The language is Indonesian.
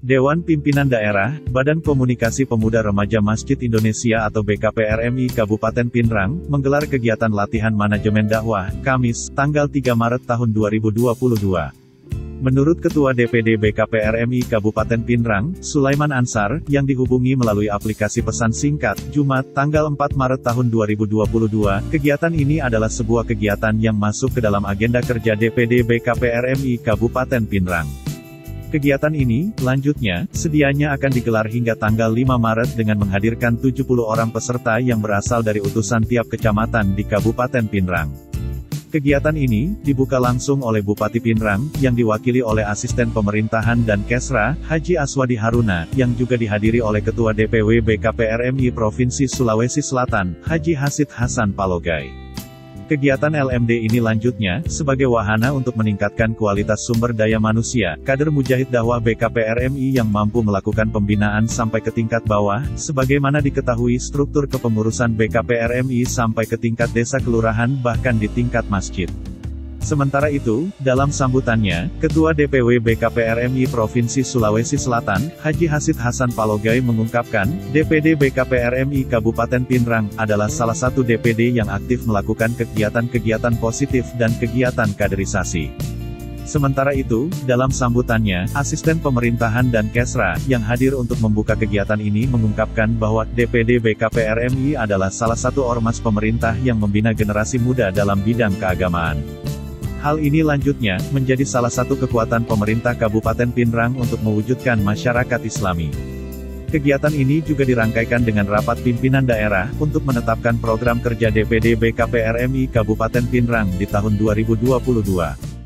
Dewan Pimpinan Daerah, Badan Komunikasi Pemuda Remaja Masjid Indonesia atau BKPRMI Kabupaten Pinrang, menggelar kegiatan latihan manajemen dakwah, Kamis, tanggal 3 Maret tahun 2022. Menurut Ketua DPD BKPRMI Kabupaten Pinrang, Sulaiman Ansar, yang dihubungi melalui aplikasi pesan singkat, Jumat, tanggal 4 Maret tahun 2022, kegiatan ini adalah sebuah kegiatan yang masuk ke dalam agenda kerja DPD BKPRMI Kabupaten Pinrang. Kegiatan ini, lanjutnya, sedianya akan digelar hingga tanggal 5 Maret dengan menghadirkan 70 orang peserta yang berasal dari utusan tiap kecamatan di Kabupaten Pinrang. Kegiatan ini, dibuka langsung oleh Bupati Pinrang, yang diwakili oleh Asisten Pemerintahan dan Kesra, Haji Aswadi Haruna, yang juga dihadiri oleh Ketua DPW BKPRMI Provinsi Sulawesi Selatan, Haji Hasid Hasan Palogai. Kegiatan LMD ini lanjutnya, sebagai wahana untuk meningkatkan kualitas sumber daya manusia, kader Mujahid Dakwah BKPRMI yang mampu melakukan pembinaan sampai ke tingkat bawah, sebagaimana diketahui struktur kepengurusan BKPRMI sampai ke tingkat desa kelurahan bahkan di tingkat masjid. Sementara itu, dalam sambutannya, Ketua DPW BKPRMI Provinsi Sulawesi Selatan, Haji Hasid Hasan Palogai mengungkapkan, DPD BKPRMI Kabupaten Pinrang adalah salah satu DPD yang aktif melakukan kegiatan-kegiatan positif dan kegiatan kaderisasi. Sementara itu, dalam sambutannya, asisten pemerintahan dan Kesra, yang hadir untuk membuka kegiatan ini mengungkapkan bahwa, DPD BKPRMI adalah salah satu ormas pemerintah yang membina generasi muda dalam bidang keagamaan. Hal ini lanjutnya, menjadi salah satu kekuatan pemerintah Kabupaten Pinrang untuk mewujudkan masyarakat islami. Kegiatan ini juga dirangkaikan dengan rapat pimpinan daerah, untuk menetapkan program kerja DPD BKPRMI Kabupaten Pinrang di tahun 2022.